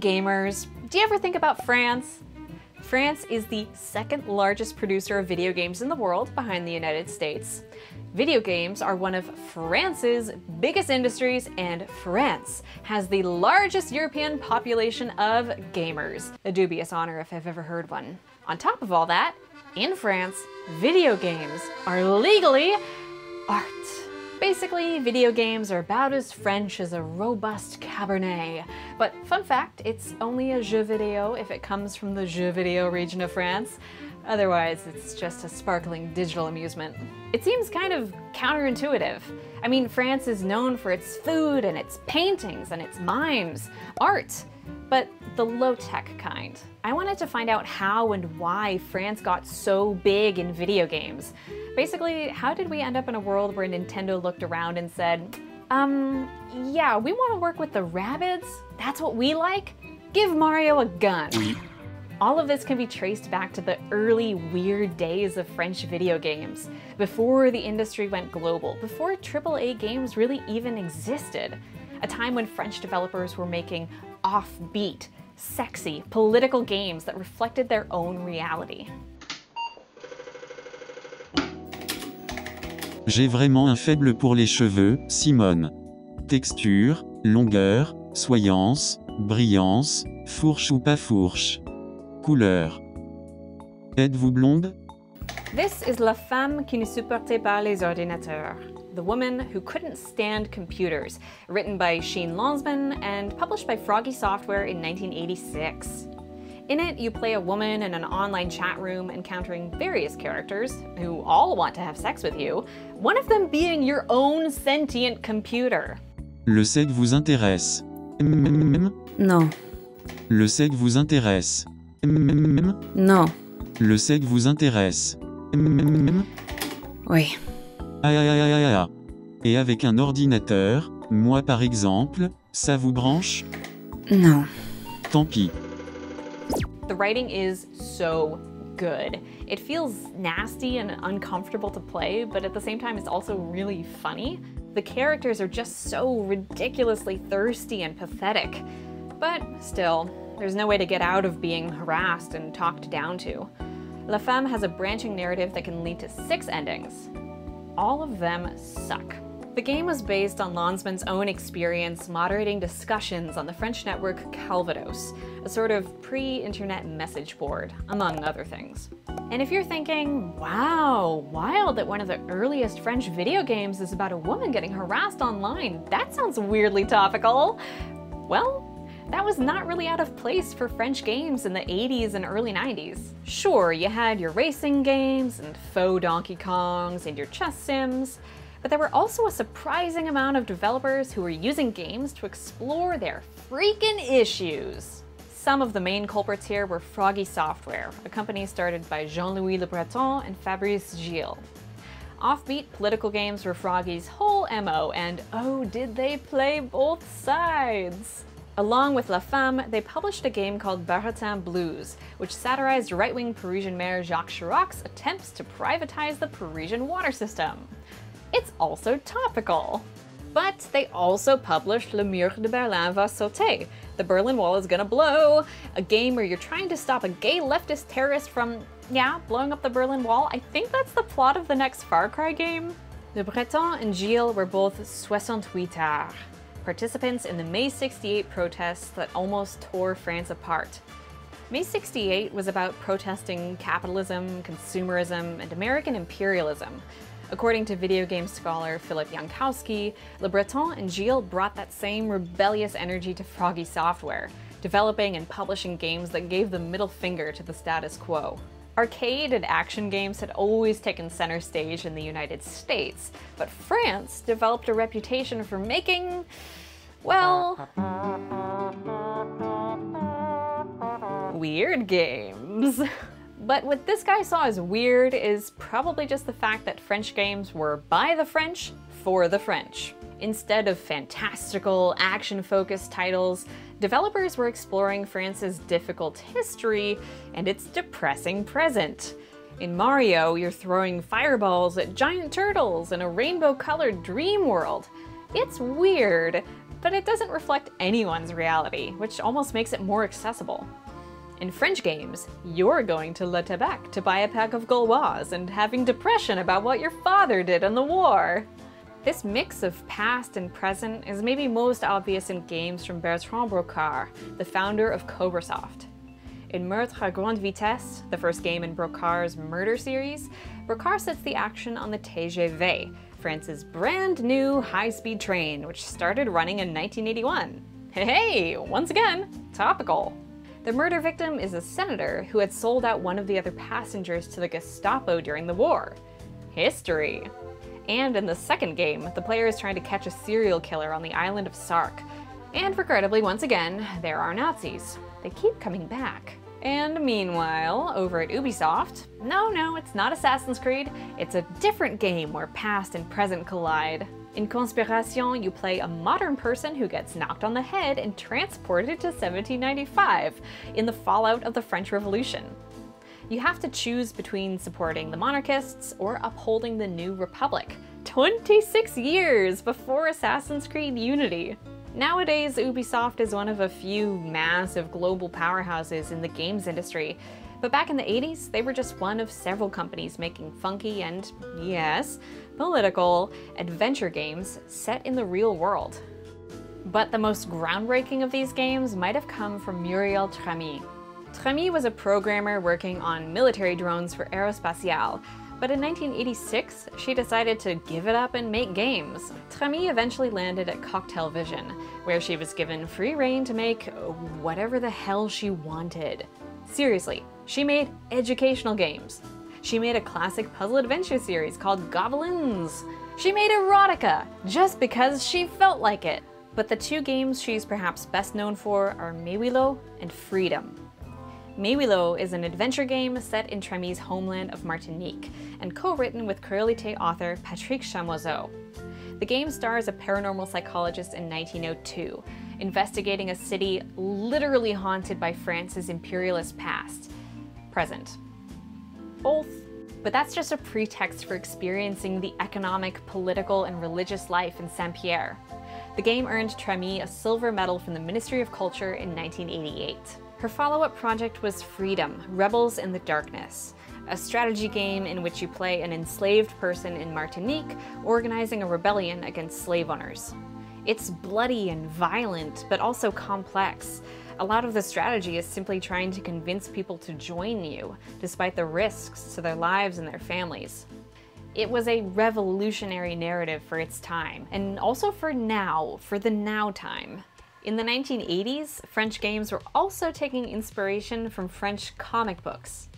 Gamers, do you ever think about France? France is the second largest producer of video games in the world behind the United States. Video games are one of France's biggest industries, and France has the largest European population of gamers. A dubious honor if I've ever heard one. On top of all that, in France, video games are legally art. Basically, video games are about as French as a robust Cabernet. But fun fact, it's only a jeu video if it comes from the jeu video region of France. Otherwise, it's just a sparkling digital amusement. It seems kind of counterintuitive. I mean, France is known for its food and its paintings and its mimes, art, but the low-tech kind. I wanted to find out how and why France got so big in video games. Basically, how did we end up in a world where Nintendo looked around and said, um, yeah, we want to work with the rabbits? That's what we like? Give Mario a gun. All of this can be traced back to the early weird days of French video games, before the industry went global, before AAA games really even existed. A time when French developers were making offbeat, sexy, political games that reflected their own reality. J'ai vraiment un faible pour les cheveux, Simone. Texture, longueur, soyance, brillance, fourche ou pas fourche. Couleur. Êtes-vous blonde? This is La femme qui ne supportait pas les ordinateurs, the woman who couldn't stand computers, written by Chine Lanzmann and published by Froggy Software in 1986. In it, you play a woman in an online chat room encountering various characters who all want to have sex with you, one of them being your own sentient computer. Le sexe vous intéresse. Mm, Non, Le sexe vous intéresse. Mm, non, Le sexe vous intéresse oui. Ah, ah, ah, ah, ah. Et avec un ordinateur, moi par exemple, ça vous branche Non. Tant pis. The writing is so good. It feels nasty and uncomfortable to play, but at the same time, it's also really funny. The characters are just so ridiculously thirsty and pathetic. But still, there's no way to get out of being harassed and talked down to. La Femme has a branching narrative that can lead to six endings. All of them suck. The game was based on Lanzmann's own experience moderating discussions on the French network Calvados, a sort of pre-internet message board, among other things. And if you're thinking, wow, wild that one of the earliest French video games is about a woman getting harassed online, that sounds weirdly topical. Well, that was not really out of place for French games in the 80s and early 90s. Sure, you had your racing games and faux Donkey Kongs and your chess sims, but there were also a surprising amount of developers who were using games to explore their freaking issues. Some of the main culprits here were Froggy Software, a company started by Jean-Louis Le Breton and Fabrice Gilles. Offbeat political games were Froggy's whole MO, and oh, did they play both sides! Along with La Femme, they published a game called Baratin Blues, which satirized right-wing Parisian mayor Jacques Chirac's attempts to privatize the Parisian water system. It's also topical. But they also published Le Mur de Berlin va sauter, The Berlin Wall is gonna blow, a game where you're trying to stop a gay leftist terrorist from, yeah, blowing up the Berlin Wall. I think that's the plot of the next Far Cry game. Le Breton and Gilles were both 68ards, participants in the May 68 protests that almost tore France apart. May 68 was about protesting capitalism, consumerism, and American imperialism. According to video game scholar Filip Jankowski, Le Breton and Gilles brought that same rebellious energy to Froggy Software, developing and publishing games that gave the middle finger to the status quo. Arcade and action games had always taken center stage in the United States, but France developed a reputation for making, well, weird games. But what this guy saw as weird is probably just the fact that French games were by the French for the French. Instead of fantastical, action-focused titles, developers were exploring France's difficult history and its depressing present. In Mario, you're throwing fireballs at giant turtles in a rainbow-colored dream world. It's weird, but it doesn't reflect anyone's reality, which almost makes it more accessible. In French games, you're going to Le Tabac to buy a pack of Gauloises and having depression about what your father did in the war. This mix of past and present is maybe most obvious in games from Bertrand Brocard, the founder of Cobrasoft. In Meurtre à Grande Vitesse, the first game in Brocard's murder series, Brocard sets the action on the TGV, France's brand new high speed train, which started running in 1981. Hey, once again, topical. The murder victim is a senator who had sold out one of the other passengers to the Gestapo during the war. History. And in the second game, the player is trying to catch a serial killer on the island of Sark. And regrettably, once again, there are Nazis. They keep coming back. And meanwhile, over at Ubisoft, no, no, it's not Assassin's Creed, it's a different game where past and present collide. In Conspiration, you play a modern person who gets knocked on the head and transported to 1795 in the fallout of the French Revolution. You have to choose between supporting the monarchists or upholding the new republic. 26 years before Assassin's Creed Unity. Nowadays, Ubisoft is one of a few massive global powerhouses in the games industry, but back in the 80s, they were just one of several companies making funky and, yes, political adventure games set in the real world. But the most groundbreaking of these games might have come from Muriel Tramis. Tramis was a programmer working on military drones for Aerospatiale, but in 1986, she decided to give it up and make games. Tramis eventually landed at Coktel Vision, where she was given free reign to make whatever the hell she wanted. Seriously, she made educational games. She made a classic puzzle adventure series called Gobliins. She made erotica, just because she felt like it. But the two games she's perhaps best known for are Méwilo and Freedom. Méwilo is an adventure game set in Tramis's homeland of Martinique and co-written with Créolité author Patrick Chamoiseau. The game stars a paranormal psychologist in 1902, investigating a city literally haunted by France's imperialist past. Present. Both. But that's just a pretext for experiencing the economic, political, and religious life in Saint Pierre. The game earned Tramis a silver medal from the Ministry of Culture in 1988. Her follow-up project was Freedom, Rebels in the Darkness, a strategy game in which you play an enslaved person in Martinique organizing a rebellion against slave owners. It's bloody and violent, but also complex. A lot of the strategy is simply trying to convince people to join you, despite the risks to their lives and their families. It was a revolutionary narrative for its time, and also for now, for the now time. In the 1980s, French games were also taking inspiration from French comic books.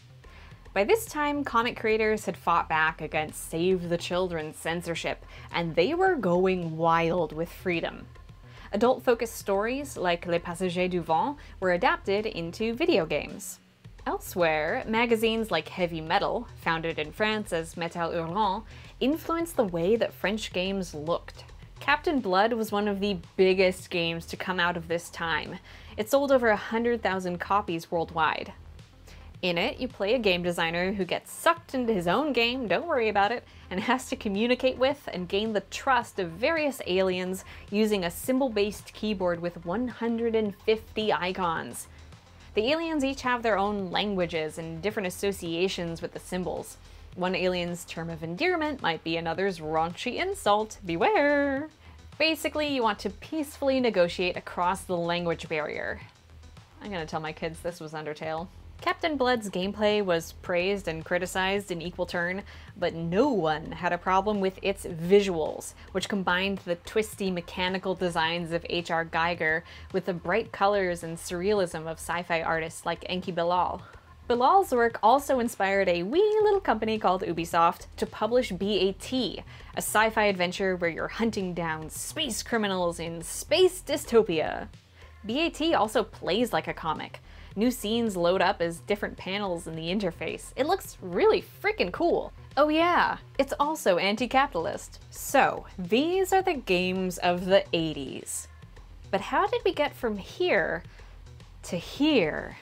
By this time, comic creators had fought back against Save the Children censorship, and they were going wild with freedom. Adult-focused stories like Les Passagers du Vent were adapted into video games. Elsewhere, magazines like Heavy Metal, founded in France as Metal Hurlant, influenced the way that French games looked. Captain Blood was one of the biggest games to come out of this time. It sold over 100,000 copies worldwide. In it, you play a game designer who gets sucked into his own game, don't worry about it, and has to communicate with and gain the trust of various aliens using a symbol-based keyboard with 150 icons. The aliens each have their own languages and different associations with the symbols. One alien's term of endearment might be another's raunchy insult. Beware! Basically, you want to peacefully negotiate across the language barrier. I'm gonna tell my kids this was Undertale. Captain Blood's gameplay was praised and criticized in equal turn, but no one had a problem with its visuals, which combined the twisty mechanical designs of H.R. Giger with the bright colors and surrealism of sci-fi artists like Enki Bilal. Bilal's work also inspired a wee little company called Ubisoft to publish BAT, a sci-fi adventure where you're hunting down space criminals in space dystopia. BAT also plays like a comic. New scenes load up as different panels in the interface. It looks really freaking cool. Oh yeah, it's also anti-capitalist. So, these are the games of the 80s. But how did we get from here to here?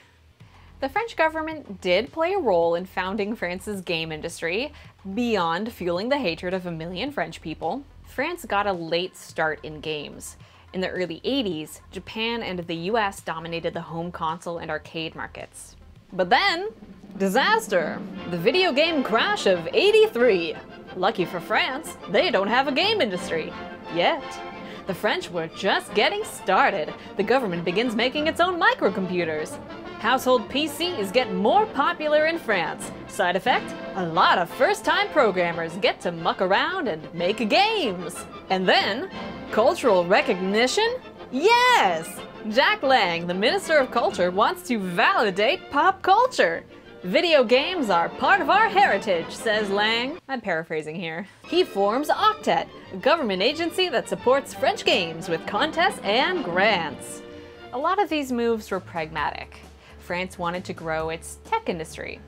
The French government did play a role in founding France's game industry, beyond fueling the hatred of a million French people. France got a late start in games. In the early 80s, Japan and the US dominated the home console and arcade markets. But then, disaster! The video game crash of 83. Lucky for France, they don't have a game industry. Yet. The French were just getting started. The government begins making its own microcomputers. Household PCs get more popular in France. Side effect? A lot of first time programmers get to muck around and make games. And then, cultural recognition? Yes! Jack Lang, the Minister of Culture, wants to validate pop culture. Video games are part of our heritage, says Lang. I'm paraphrasing here. He forms Octet, a government agency that supports French games with contests and grants. A lot of these moves were pragmatic. France wanted to grow its tech industry.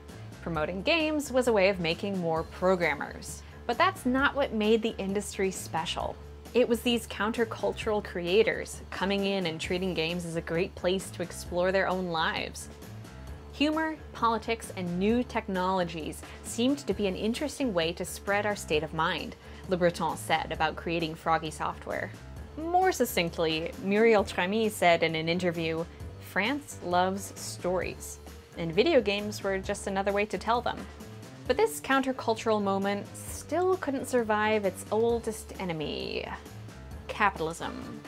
Promoting games was a way of making more programmers. But that's not what made the industry special. It was these countercultural creators coming in and treating games as a great place to explore their own lives. Humor, politics, and new technologies seemed to be an interesting way to spread our state of mind, Le Breton said about creating Froggy software. More succinctly, Muriel Tramis said in an interview, France loves stories, and video games were just another way to tell them. But this countercultural moment still couldn't survive its oldest enemy capitalism.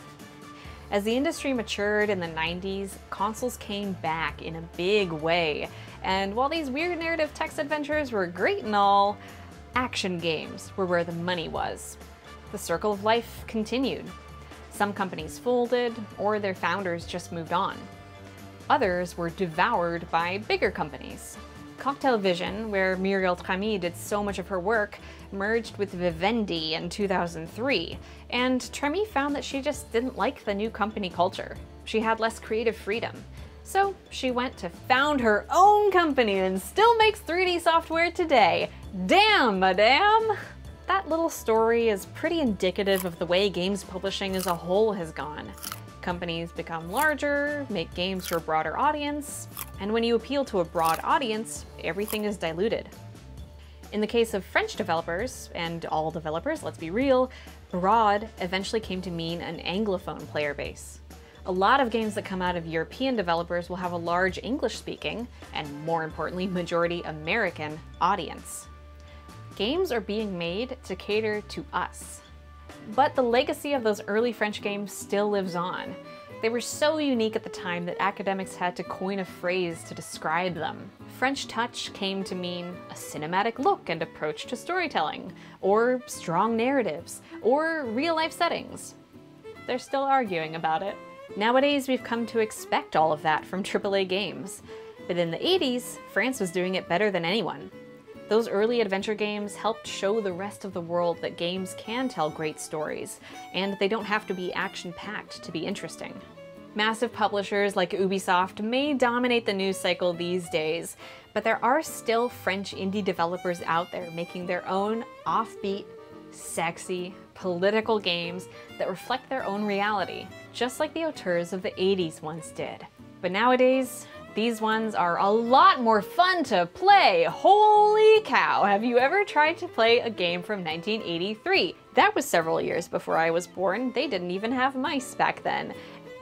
As the industry matured in the 90s, consoles came back in a big way. And while these weird narrative text adventures were great and all, action games were where the money was. The circle of life continued. Some companies folded, or their founders just moved on. Others were devoured by bigger companies. Coktel Vision, where Muriel Tramis did so much of her work, merged with Vivendi in 2003, and Tramis found that she just didn't like the new company culture. She had less creative freedom. So she went to found her own company and still makes 3D software today. Damn, madame! That little story is pretty indicative of the way games publishing as a whole has gone. Companies become larger, make games for a broader audience, and when you appeal to a broad audience, everything is diluted. In the case of French developers, and all developers, let's be real, broad eventually came to mean an Anglophone player base. A lot of games that come out of European developers will have a large English speaking, and more importantly, majority American audience. Games are being made to cater to us. But the legacy of those early French games still lives on. They were so unique at the time that academics had to coin a phrase to describe them. French touch came to mean a cinematic look and approach to storytelling, or strong narratives, or real life settings. They're still arguing about it. Nowadays, we've come to expect all of that from AAA games. But in the 80s, France was doing it better than anyone. Those early adventure games helped show the rest of the world that games can tell great stories, and they don't have to be action packed to be interesting. Massive publishers like Ubisoft may dominate the news cycle these days, but there are still French indie developers out there making their own offbeat, sexy, political games that reflect their own reality, just like the auteurs of the 80s once did. But nowadays, these ones are a lot more fun to play. Holy cow, have you ever tried to play a game from 1983? That was several years before I was born. They didn't even have mice back then.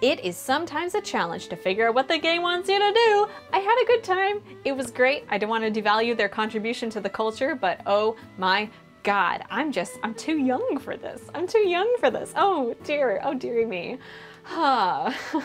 It is sometimes a challenge to figure out what the game wants you to do. I had a good time. It was great. I don't want to devalue their contribution to the culture, but oh my god, I'm just, I'm too young for this. I'm too young for this. Oh dear, oh dearie me. Huh.